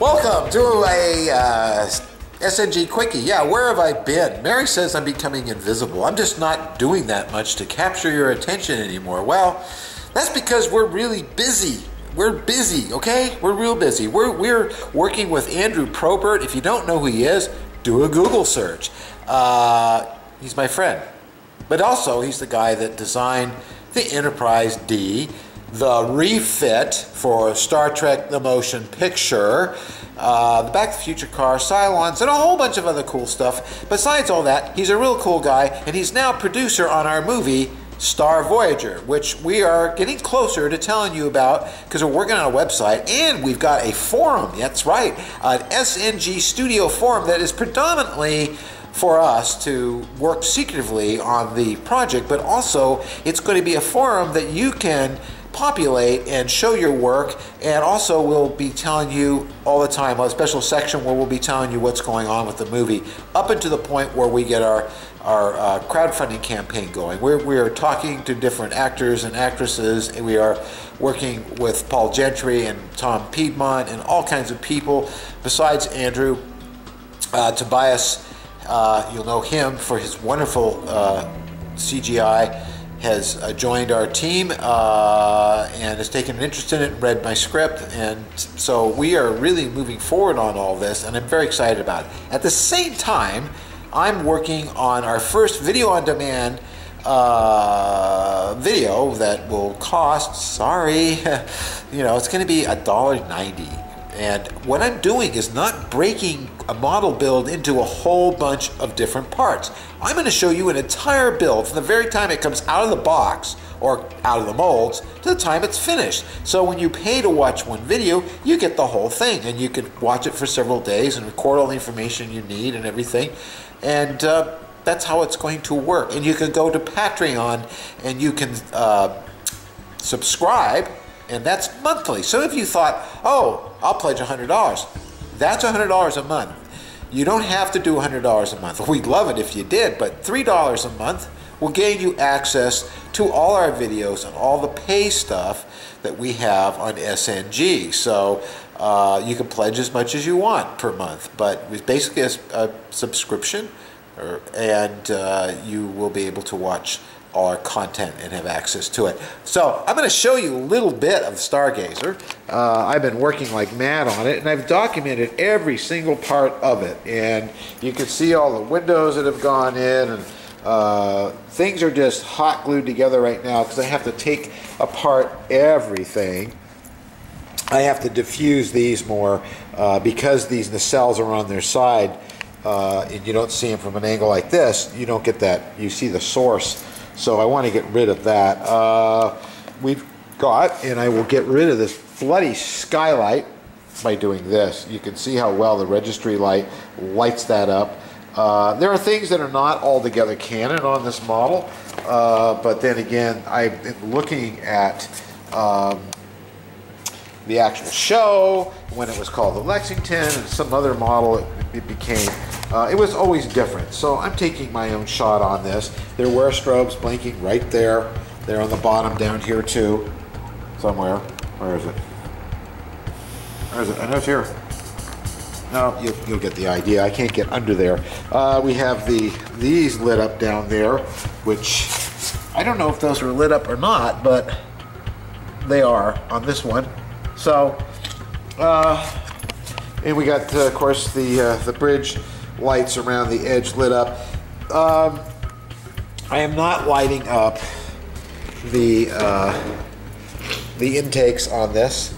Welcome to a uh, SNG Quickie. Yeah, where have I been? Mary says I'm becoming invisible. I'm just not doing that much to capture your attention anymore. Well, that's because we're really busy. We're busy, okay? We're real busy. We're, we're working with Andrew Probert. If you don't know who he is, do a Google search. Uh, he's my friend. But also, he's the guy that designed the Enterprise D the refit for Star Trek The Motion Picture, uh, the Back to the Future car, Cylons, and a whole bunch of other cool stuff. Besides all that, he's a real cool guy, and he's now producer on our movie Star Voyager, which we are getting closer to telling you about because we're working on a website and we've got a forum. That's right, an SNG studio forum that is predominantly for us to work secretively on the project, but also it's going to be a forum that you can populate and show your work and also we'll be telling you all the time a special section where we'll be telling you what's going on with the movie up until the point where we get our our uh, crowdfunding campaign going. We're, we are talking to different actors and actresses and we are working with paul gentry and tom piedmont and all kinds of people besides andrew. Uh, tobias uh, you'll know him for his wonderful uh, cgi has uh, joined our team uh, and has taken an interest in it, read my script, and so we are really moving forward on all this, and I'm very excited about it. At the same time, I'm working on our first video on demand uh, video that will cost, sorry, you know, it's going to be a dollar ninety. And what I'm doing is not breaking a model build into a whole bunch of different parts. I'm going to show you an entire build from the very time it comes out of the box or out of the molds to the time it's finished. So when you pay to watch one video, you get the whole thing and you can watch it for several days and record all the information you need and everything. And uh, that's how it's going to work. And you can go to Patreon and you can uh, subscribe and that's monthly. So if you thought, oh, I'll pledge $100, that's $100 a month. You don't have to do $100 a month. We'd love it if you did, but $3 a month will gain you access to all our videos and all the pay stuff that we have on SNG. So uh, you can pledge as much as you want per month, but it's basically a, a subscription, and uh, you will be able to watch our content and have access to it. So I'm going to show you a little bit of Stargazer. Uh, I've been working like mad on it and I've documented every single part of it and you can see all the windows that have gone in and uh, things are just hot glued together right now because I have to take apart everything. I have to diffuse these more uh, because these nacelles are on their side uh, and you don't see them from an angle like this, you don't get that, you see the source so I want to get rid of that. Uh, we've got, and I will get rid of this bloody skylight by doing this. You can see how well the registry light lights that up. Uh, there are things that are not altogether canon on this model, uh, but then again, I've been looking at um, the actual show when it was called the Lexington and some other model it, it became uh, it was always different. So I'm taking my own shot on this. There were strobes blinking right there. They're on the bottom down here too, somewhere. Where is it? Where is it? I know it's here. No, you'll, you'll get the idea. I can't get under there. Uh, we have the these lit up down there, which I don't know if those are lit up or not, but they are on this one. So, uh, and we got, uh, of course, the uh, the bridge lights around the edge lit up. Um, I am not lighting up the uh, the intakes on this.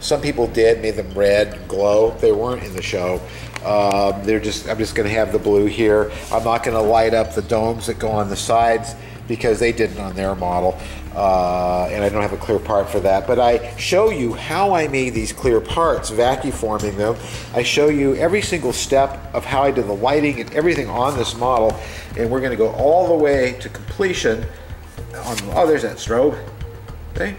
Some people did, made them red, glow. They weren't in the show. Um, they're just. I'm just going to have the blue here. I'm not going to light up the domes that go on the sides because they didn't on their model uh, and I don't have a clear part for that. But I show you how I made these clear parts, vacuum forming them. I show you every single step of how I did the lighting and everything on this model, and we're going to go all the way to completion. On oh, there's that strobe. Okay,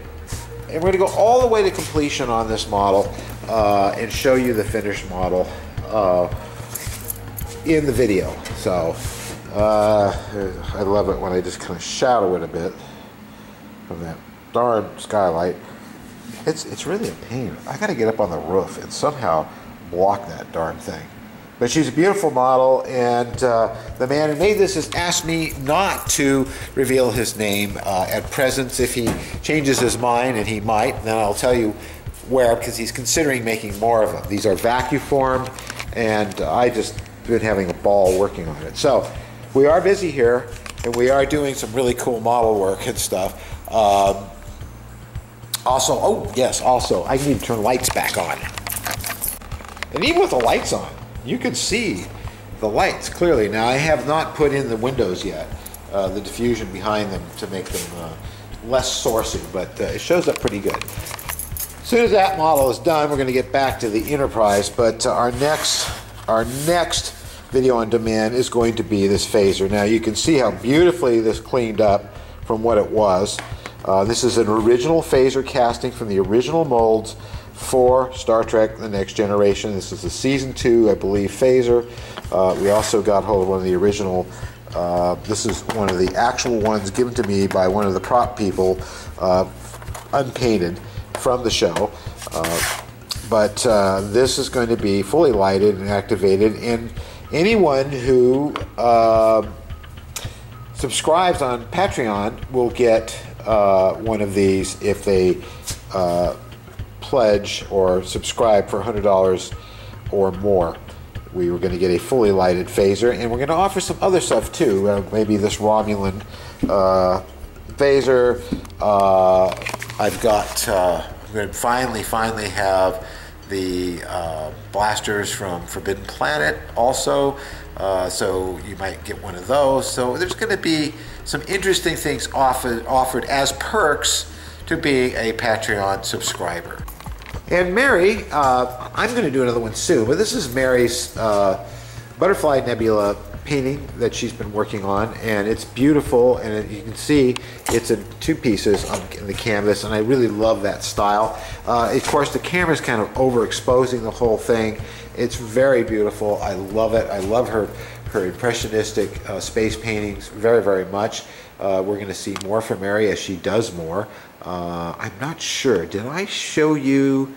and we're going to go all the way to completion on this model uh, and show you the finished model uh, in the video. So. Uh, I love it when I just kind of shadow it a bit from that darn skylight. It's it's really a pain. I got to get up on the roof and somehow block that darn thing. But she's a beautiful model, and uh, the man who made this has asked me not to reveal his name uh, at present. If he changes his mind, and he might, then I'll tell you where, because he's considering making more of them. These are vacuum formed, and I just been having a ball working on it. So we are busy here, and we are doing some really cool model work and stuff. Um, also, oh yes, also I need to turn lights back on. And even with the lights on, you can see the lights clearly. Now I have not put in the windows yet, uh, the diffusion behind them to make them uh, less sourcey, but uh, it shows up pretty good. As soon as that model is done, we're going to get back to the Enterprise, but uh, our next, our next video on demand is going to be this phaser. Now you can see how beautifully this cleaned up from what it was. Uh, this is an original phaser casting from the original molds for Star Trek The Next Generation. This is the season two, I believe, phaser. Uh, we also got hold of one of the original, uh, this is one of the actual ones given to me by one of the prop people, uh, unpainted from the show. Uh, but uh, this is going to be fully lighted and activated, and anyone who uh, subscribes on Patreon will get uh, one of these if they uh, pledge or subscribe for $100 or more. We were going to get a fully lighted phaser, and we're going to offer some other stuff too. Uh, maybe this Romulan uh, phaser. Uh, I've got. We're going to finally, finally have the uh, blasters from Forbidden Planet also. Uh, so you might get one of those. So there's going to be some interesting things offered, offered as perks to being a Patreon subscriber. And Mary, uh, I'm going to do another one soon, but this is Mary's uh, Butterfly Nebula painting that she's been working on, and it's beautiful. And it, you can see it's in two pieces on the canvas, and I really love that style. Uh, of course, the camera's kind of overexposing the whole thing. It's very beautiful. I love it. I love her her impressionistic uh, space paintings very, very much. Uh, we're going to see more from Mary as she does more. Uh, I'm not sure. Did I show you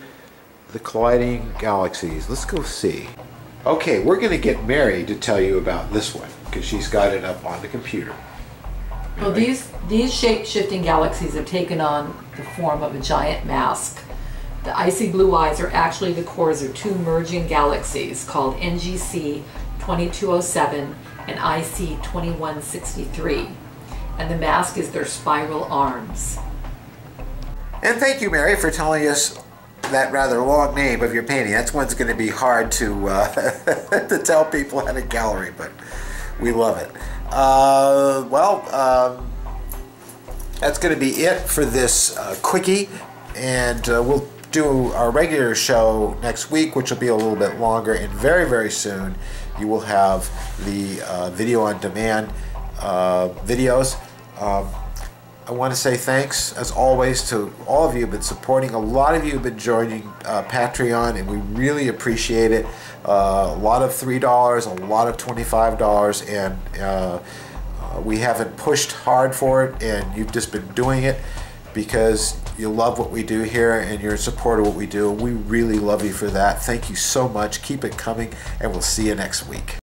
the colliding galaxies? Let's go see. Okay, we're going to get Mary to tell you about this one because she's got it up on the computer. Well, these, these shape-shifting galaxies have taken on the form of a giant mask. The icy blue eyes are actually the cores of two merging galaxies called NGC 2207 and IC 2163. And the mask is their spiral arms. And thank you, Mary, for telling us that rather long name of your painting. That's one's going to be hard to uh, to tell people at a gallery, but we love it. Uh, well, um, that's going to be it for this uh, quickie, and uh, we'll do our regular show next week, which will be a little bit longer, and very, very soon you will have the uh, video on demand uh, videos. Um, I want to say thanks, as always, to all of you who've been supporting. A lot of you have been joining uh, Patreon, and we really appreciate it. Uh, a lot of $3, a lot of $25, and uh, uh, we haven't pushed hard for it, and you've just been doing it because you love what we do here and you're in support of what we do. We really love you for that. Thank you so much. Keep it coming, and we'll see you next week.